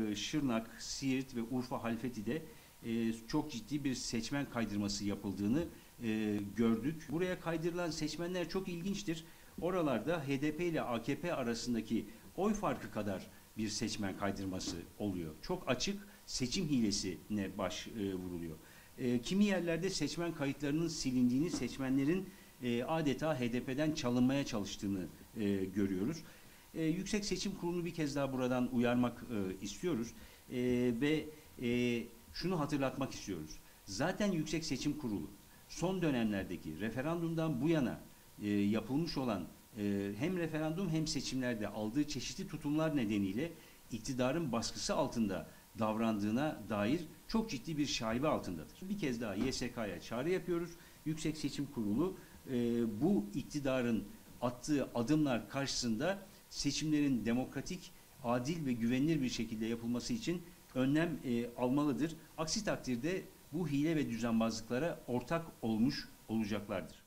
e, Şırnak, Siirt ve Urfa Halfeti'de e, çok ciddi bir seçmen kaydırması yapıldığını e, gördük. Buraya kaydırılan seçmenler çok ilginçtir. Oralarda HDP ile AKP arasındaki oy farkı kadar bir seçmen kaydırması oluyor. Çok açık seçim hilesine baş e, vuruluyor. Kimi yerlerde seçmen kayıtlarının silindiğini, seçmenlerin adeta HDP'den çalınmaya çalıştığını görüyoruz. E, Yüksek Seçim Kurulu'nu bir kez daha buradan uyarmak e, istiyoruz E, ve e, şunu hatırlatmak istiyoruz. Zaten Yüksek Seçim Kurulu son dönemlerdeki referandumdan bu yana e, yapılmış olan e, hem referandum hem seçimlerde aldığı çeşitli tutumlar nedeniyle iktidarın baskısı altında davrandığına dair çok ciddi bir şaibe altındadır. Bir kez daha YSK'ya çağrı yapıyoruz. Yüksek Seçim Kurulu e, bu iktidarın attığı adımlar karşısında seçimlerin demokratik, adil ve güvenilir bir şekilde yapılması için önlem e, almalıdır. Aksi takdirde bu hile ve düzenbazlıklara ortak olmuş olacaklardır.